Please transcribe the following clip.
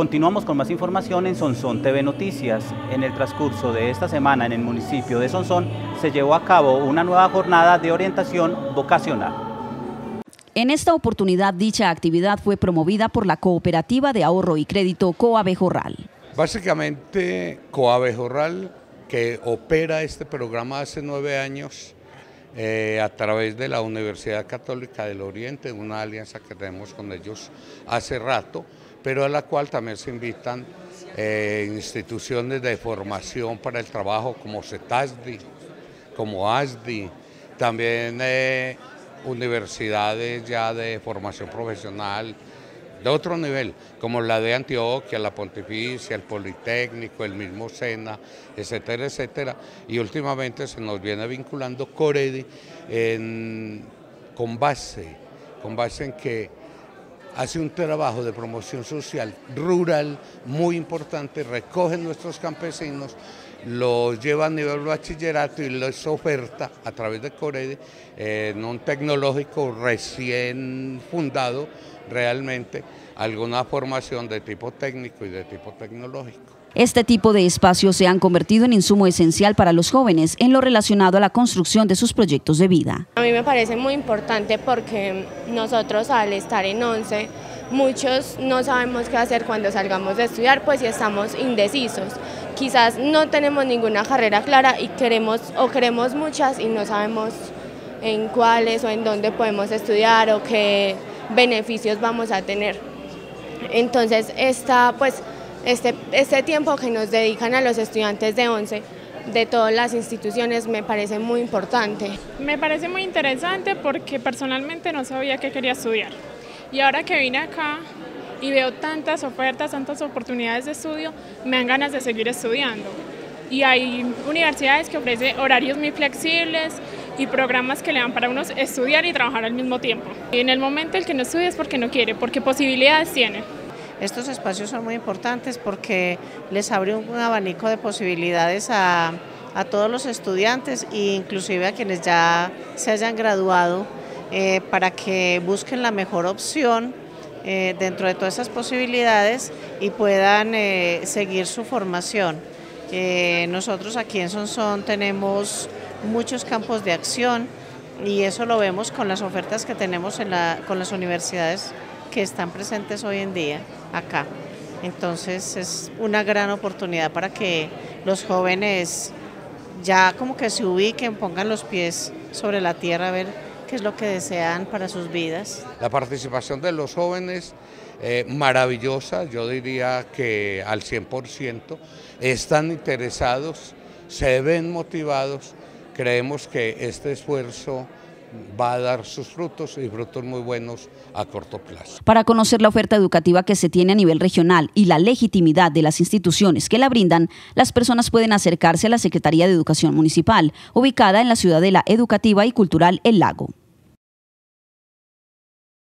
Continuamos con más información en Sonsón TV Noticias. En el transcurso de esta semana en el municipio de Sonsón se llevó a cabo una nueva jornada de orientación vocacional. En esta oportunidad dicha actividad fue promovida por la Cooperativa de Ahorro y Crédito Coabejorral. Básicamente Coabejorral, que opera este programa hace nueve años, eh, a través de la Universidad Católica del Oriente, una alianza que tenemos con ellos hace rato, pero a la cual también se invitan eh, instituciones de formación para el trabajo como CETASDI, como ASDI, también eh, universidades ya de formación profesional de otro nivel, como la de Antioquia, la Pontificia, el Politécnico, el mismo SENA, etcétera, etcétera. Y últimamente se nos viene vinculando Coredi con base, con base en que hace un trabajo de promoción social rural muy importante, recoge nuestros campesinos, los lleva a nivel bachillerato y los oferta a través de Corede en un tecnológico recién fundado realmente alguna formación de tipo técnico y de tipo tecnológico. Este tipo de espacios se han convertido en insumo esencial para los jóvenes en lo relacionado a la construcción de sus proyectos de vida. A mí me parece muy importante porque nosotros al estar en ONCE, muchos no sabemos qué hacer cuando salgamos de estudiar, pues si estamos indecisos. Quizás no tenemos ninguna carrera clara y queremos o queremos muchas y no sabemos en cuáles o en dónde podemos estudiar o qué beneficios vamos a tener. Entonces, esta pues este, este tiempo que nos dedican a los estudiantes de 11 de todas las instituciones me parece muy importante. Me parece muy interesante porque personalmente no sabía que quería estudiar. Y ahora que vine acá y veo tantas ofertas, tantas oportunidades de estudio, me dan ganas de seguir estudiando. Y hay universidades que ofrecen horarios muy flexibles y programas que le dan para unos estudiar y trabajar al mismo tiempo. Y en el momento el que no estudia es porque no quiere, porque posibilidades tiene. Estos espacios son muy importantes porque les abre un abanico de posibilidades a, todos los estudiantes e inclusive a quienes ya se hayan graduado eh, para que busquen la mejor opción eh, dentro de todas esas posibilidades y puedan eh, seguir su formación. nosotros aquí en Sonsón tenemos muchos campos de acción y eso lo vemos con las ofertas que tenemos en la, con las universidades que están presentes hoy en día acá. Entonces es una gran oportunidad para que los jóvenes ya como que se ubiquen, pongan los pies sobre la tierra a ver qué es lo que desean para sus vidas. La participación de los jóvenes eh, maravillosa, yo diría que al 100%, están interesados, se ven motivados, creemos que este esfuerzo va a dar sus frutos y frutos muy buenos a corto plazo. Para conocer la oferta educativa que se tiene a nivel regional y la legitimidad de las instituciones que la brindan, las personas pueden acercarse a la Secretaría de Educación Municipal, ubicada en la Ciudadela Educativa y Cultural El Lago.